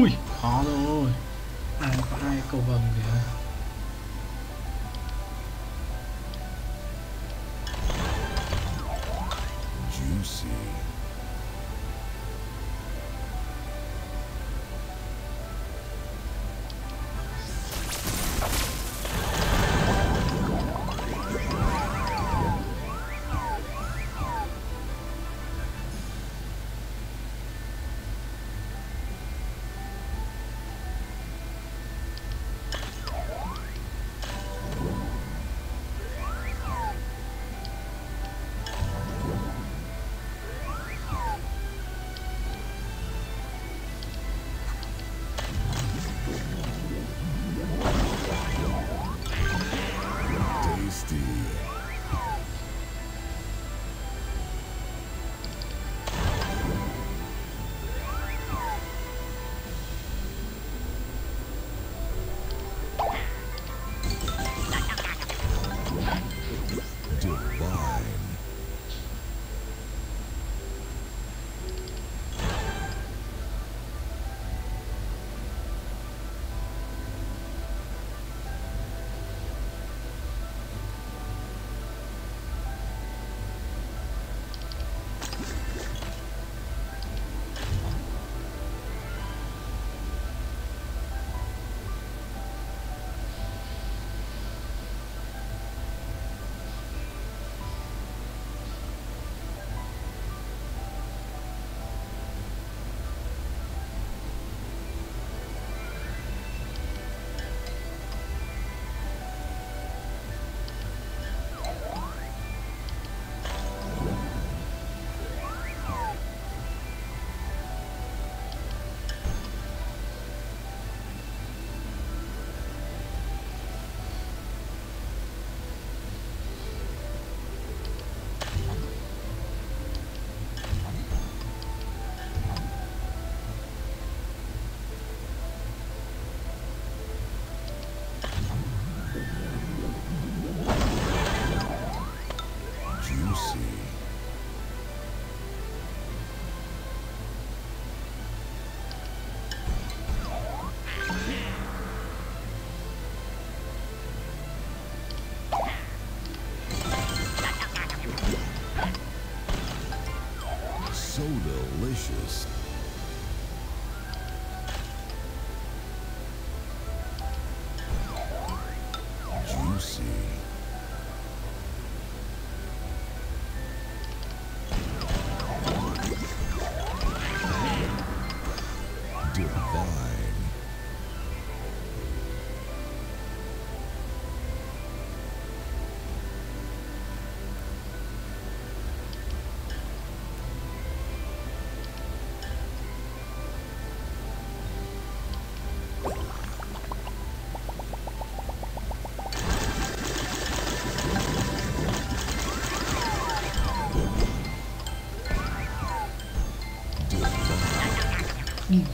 ui. Khó rồi ai có hai cầu vồng kìa.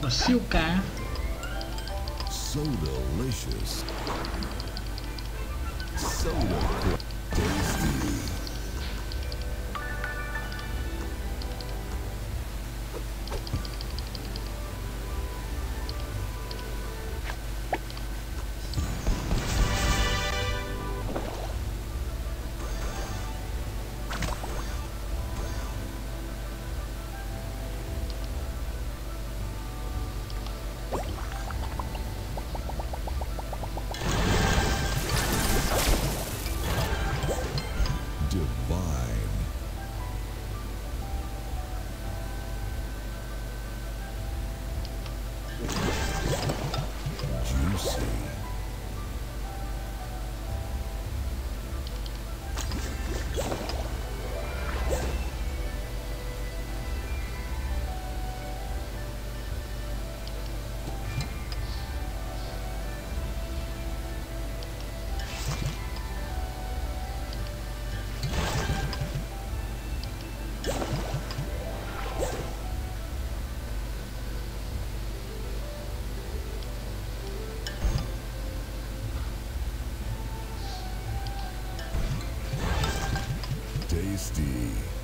Siêu cá So delicious. So del- Tasty.